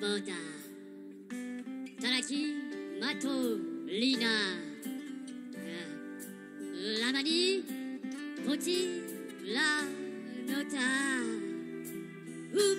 Bandar, Taraki Mato Lina, uh, Lamani Poti La Nota, Oum